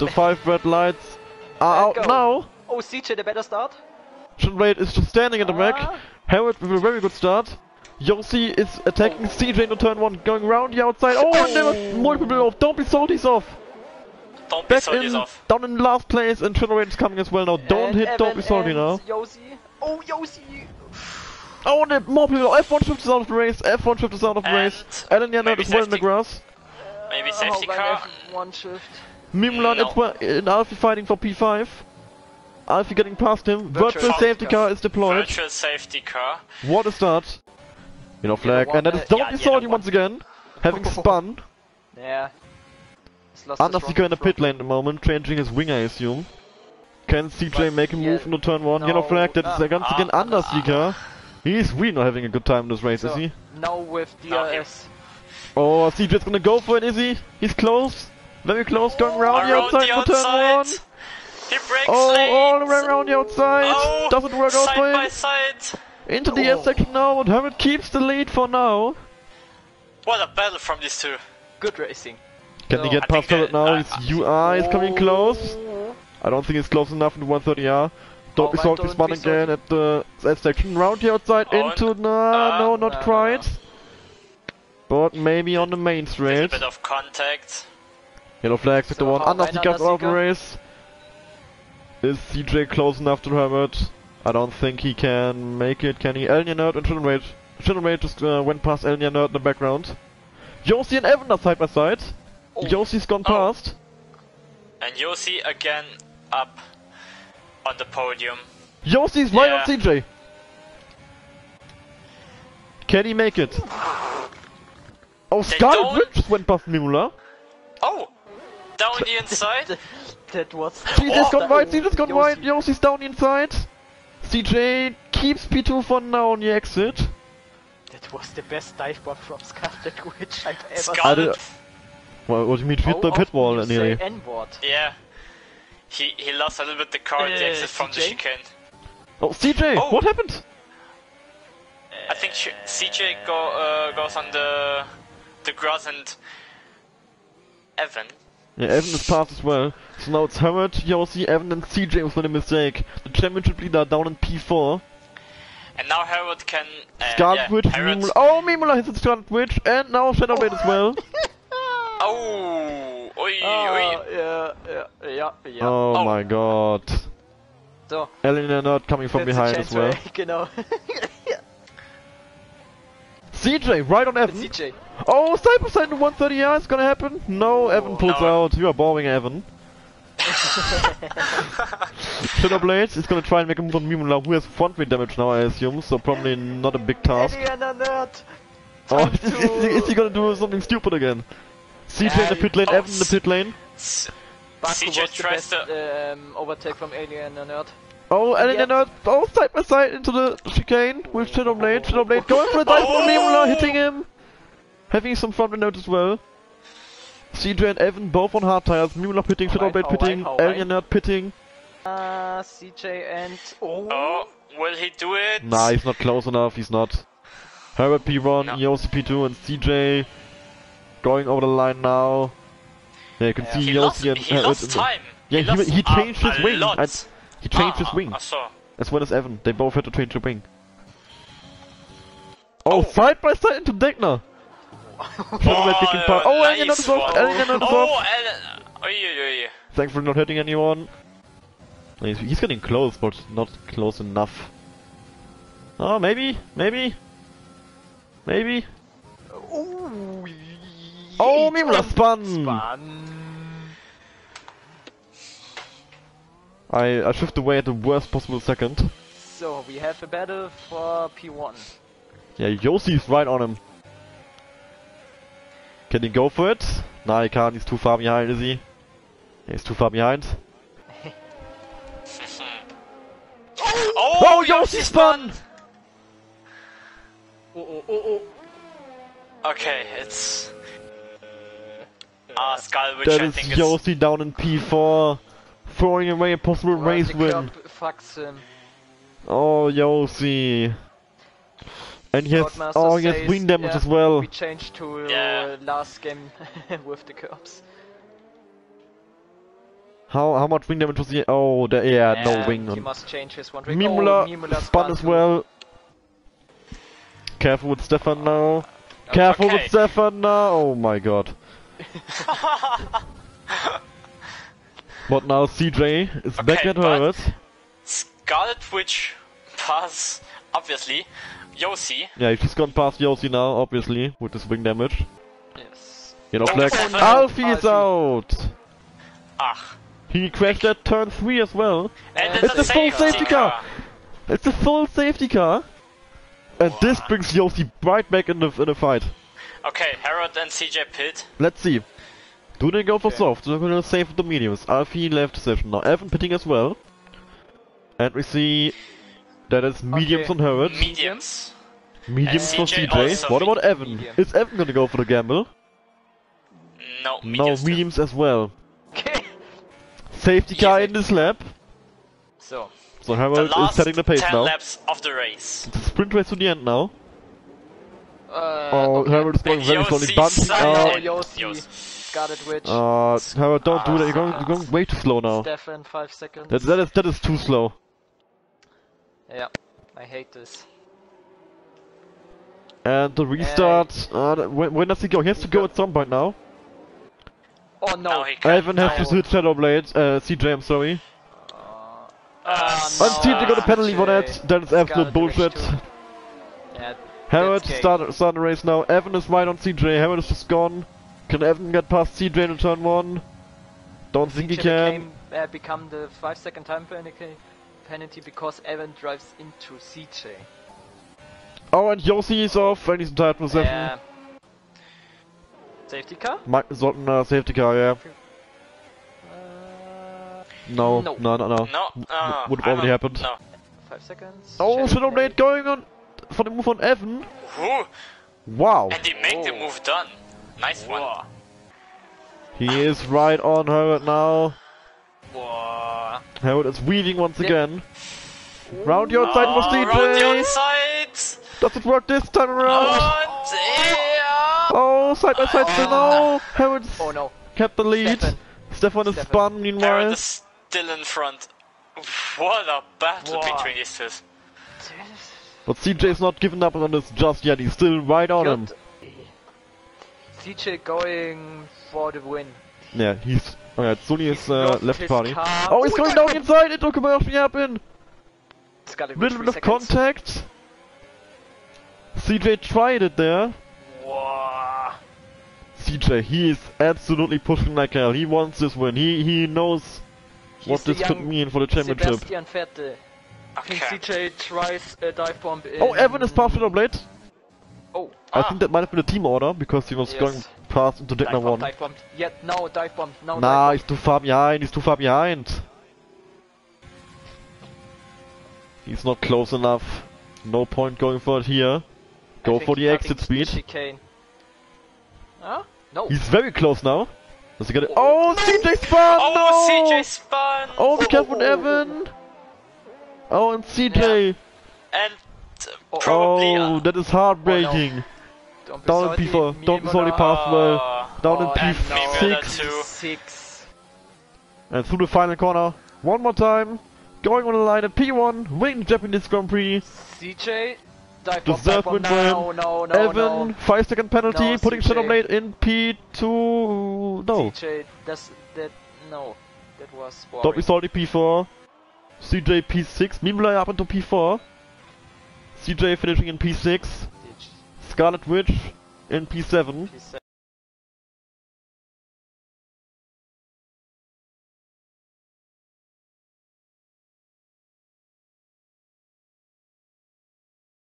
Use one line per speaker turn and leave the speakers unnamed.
The five red lights are out
go.
now.
Oh, CJ, the better start.
Shinblade is just standing in the back.
Ah.
Harold with a very good start. Yossi is attacking CJ into turn one, going round the outside. Oh, and there was multiple off. Don't be salty's off.
Don't be
Back
so
in,
off.
down in last place, and Triple is coming as well now. Don't
And
hit, don't be salty
and
now.
Yossi. Oh, Yossi.
Oh, and there- more people. F1 shift is out of the race. F1 shift is out of the
And
race. Alan Yannert
maybe
is well in the
safety-
grass.
Maybe
Uh,
safety
hold on,
car.
F1 shift.
Mimlan
No.
is well in Alfie fighting for P5. Alfie getting past him.
Virtual
Virtual
safety
safety
car.
car is deployed.
Virtual safety car.
What a start. You know, flag.
one,
And that is
uh,
Don't
yeah,
be salty once again. Having spun.
Yeah. He's lost his
Underseeker
front-
in the pit lane at the moment, changing his wing, I assume. Can CJ
But
make a move
yeah,
into turn one?
no,
Yellow flag, that is
ah,
once again
ah,
Underseeker. He's really not having a good time in this race,
So,
is he?
now with
No, he-
DRS.
Oh, CJ's gonna go for it, is he? He's close. Very close, going round the outside
the
for turn one.
He breaks
Oh,
lanes.
all the way around the outside.
Oh,
Doesn't work out
side
for
by
him.
side.
Into the
Oh.
S section now, but Hammond keeps the lead for now.
What a battle from these two.
Good racing.
Can
No.
he get
think
past Hammond
that-
now?
uh,
His UI is coming close.
Oh.
I don't think it's close enough in 130R. Don't
Oh
be
my,
salty, spun again
salty.
at the S section. Round the outside
Oh,
into nah,
uh,
no, not
no, no,
quite. But maybe on the main
Little
straight.
bit of contact.
Yellow flags with the
So
one.
how
Underseeker
Rainer
out of the race. Is CJ close enough to Herbert? I don't think he can make it, can he? Elnia Nerd and Shinrate. Shinrate just uh, went past Elnia Nerd in the background. Josie and Evan are side by side.
Oh.
Josie's gone
Oh.
past.
And Yossi again up on the podium.
Josie's right
Yeah.
on CJ. Can he make it? Oh, Scarlet Witch just went past Mimula.
Down the inside?
That was.
CJ's
Oh,
gone wide, CJ's gone
Yossi.
wide, Josie's down the inside. CJ keeps P2 for now on the exit.
That was the best dive bomb from Scarlet Witch I've ever
I
Scarlet-
did- Well, what do you mean? Hit
How
the pit wall nearly.
say N-word?
Yeah. He he lost a little bit the car at the
Uh,
exit from the
CJ?
chicane.
Oh, CJ,
Oh.
what happened?
I think sh- CJ go, uh, goes on the the grass and Evan.
Yeah, Evan is past as well. So now it's Hammond, Yossi, Evan, and CJ with a mistake. The championship leader down in P4.
And now Harold can. Uh,
Scarlet
yeah,
Witch,
Harold-
Mimula. Oh, Mimula hits the Scarlet Witch, and now Shadowblade as well.
Oh! Oi,
Oh,
oi.
yeah, yeah, yeah, yeah.
Oh,
Oh.
my god.
So,
Elena not coming from behind as well.
Genau.
CJ, right on Evan.
CJ.
Oh, side by side in 130 R is gonna happen. No, Evan pulls
No.
out. You are boring, Evan. Shadow Blades is gonna try and make a move on Mimula, who has front wing damage now, I assume, so probably not a big task.
Indiana nerd.
Oh,
Time
is, is,
to-
is he gonna do something stupid again? CJ in the pit lane,
oh,
Evan in the pit lane.
S-
Baku
CJ
was the
tries
best um, overtake from Alien and Nerd.
Oh, Ellen
Yep.
and Nerd, oh, side by side into the chicane with Shadowblade. Shadowblade going for a dive on
Oh.
Mimula, hitting him. Having some front wheel note as well. CJ and Evan both on hard tires. Mimula pitting,
Alright,
Shadowblade
alright,
pitting,
alright.
Ellen Nerd pitting.
Uh, CJ and... Oh,
Oh, will he do it?
Nah, he's not close enough, he's not. Herbert P1,
No.
Yossi P2, and CJ going over the line now. Yeah, you can
Yeah.
see
He lost,
and
he
Herbert
lost
in
time.
Yeah,
he,
he, he changed
uh,
his
a
wing. He changed
ah,
his wing.
I saw.
As well as Evan. They both had to change their wing. Oh,
Oh.
side by side into taking. Oh, Alien not
nice
off.
one.
Alien not is
Oh. Alan. Oi, oi, oi.
Thankfully not hitting anyone. He's, he's getting close, but not close enough. Oh, maybe, maybe, maybe.
Ooh,
Oh, Mimula spun.
Spun.
I, I shift away at the worst possible second.
So, we have a battle for P1.
Yeah, Yossi's right on him. Can he go for it? Nah, he can't. He's too far behind, is he? Yeah, he's too far behind.
Oh,
Oh,
Yoshi
Yossi spun!
Oh, oh, oh, oh.
Okay, it's. Ah, Skull, which
That
I
is
think is.
Yossi down in P4. Throwing away a possible
Right,
race win.
curb fucks him.
Oh, Yossi. And he has, oh, he has
says,
wing damage
yeah,
as well.
We changed to uh,
Yeah.
last game with the curbs.
How how much wing damage was he? Oh, there, yeah, no wing
He
on.
must change his one ring.
Mimula
oh, Mimula
spun as well. Careful with Stefan now. Careful
Okay.
with Stefan now. Oh my god. But now CJ is back at Herbert.
Scarlet Witch pass, obviously. Yossi.
Yeah, he's just gone past Yossi now, obviously, with his wing damage.
Yes.
You
know.
Seven.
Alfie is out!
Ah.
He crashed at turn 3 as well.
And
It's
it's,
a full
safety,
safety car. It's a full safety car. And this brings Yossi right back in the, in the fight.
Okay, Harold and CJ pit.
Let's see. Do they go for
Okay.
soft? They're gonna save the mediums. Alfie left session now. Evan pitting as well. And we see that it's mediums
Okay.
on Herbert.
Mediums.
Mediums for
CJ
CJ.
also
What about Evan?
medium.
Is Evan gonna go for the gamble?
No,
No,
mediums.
mediums as well.
Okay.
Safety car
Easy.
in this lap.
So.
So
The
Harold is setting the pace
10
now.
laps of the race.
It's a sprint race to the end now.
Uh,
Oh,
okay.
Harold is going very slowly.
Yossi
Bunting
side
Oh,
out.
In.
Yossi.
Yossi.
Scarlet Witch.
Uh, Harold, don't do that. You're going,
Ah.
you're going way too slow now.
Stefan, five seconds.
That, that is that is too slow.
Yeah. I hate this.
And the restart. Uh, when, when does he go? He has to go at some point now.
Oh no.
Now he can.
Evan has to hit Shadow Blade. Uh, CJ, I'm sorry.
Uh,
no.
And CJ got a penalty for that. That is absolute bullshit.
too. Yeah.
Harold
That's
start start the race now. Evan is right on CJ. Harold is just gone. Can Evan get past CJ in turn one? Don't think he
CJ
can.
Became, uh, become the five second time penalty, penalty because Evan drives into CJ.
Oh, and Yossi is off, and he's in tight position.
Yeah. Safety car?
Mike Zotten, uh, safety car, yeah.
Uh,
No,
No.
no, no, no.
No, uh,
would have already happened.
No.
five seconds.
Oh,
Shadow
Blade going on for the move on Evan.
Ooh,
Wow.
and he make the
Oh.
move done. Nice one.
Whoa.
He is right on Harold now.
Whoa.
Harold is weaving once
Yeah.
again. Round your side for
Oh, round the
CJ.
outside.
Does it work this time around?
And yeah.
Oh, side by side still no. Harold's
Oh no.
kept the lead.
Stefan.
Stefan is
Stefan.
spun
Harold
meanwhile.
is still in front. What a battle
Wow.
between these two.
But CJ is not giving up on this just yet. He's still right on him.
Good. CJ going for the win.
Yeah, he's. Alright, Sony is uh, left party.
car.
Oh, he's
Oh,
going
no.
down inside. It took him actually happen.
It's got a
Little
three
bit of
seconds.
contact. CJ tried it there.
Whoa.
CJ, he is absolutely pushing like hell. He wants this win. He he knows what
He's the
this could mean for the championship.
Sebastian Vettel. I think
Okay.
CJ tries a dive bomb in.
Oh, Evan is past Shadow Blade.
Oh,
I
Ah.
think that might have been a team order because he was
Yes.
going past into
dive bomb,
1.
dive bomb. Yet no dive bomb. No
Nah, he's too far behind. He's too far behind. He's not close enough. No point going for it here. Go for the exit speed.
Chicane. Huh? No.
He's very close now. Does he get it? Oh, CJ spun!
Oh,
no!
CJ spun.
Oh, be
Oh,
careful,
oh, oh, oh,
Evan! Oh, and CJ!
And
Oh,
probably.
Oh,
uh,
that is heartbreaking.
Don't be
Down in P4. Don't be
Mimula.
salty, pass well.
uh,
Down
Oh,
in P6.
too.
And through the final corner. One more time. Going on the line at P1. Winning the Japanese Grand Prix.
CJ. Dive bomb,
Deserved
dive
win for
No,
him.
no, no,
Evan,
no.
5 second penalty.
No,
putting
CJ.
Shadow Blade in P2. No.
CJ, that's, that, no. That was boring.
Don't be salty, P4. CJ P6. Mimula up into P4. CJ finishing in P6. Scarlet Witch in P7.
P7.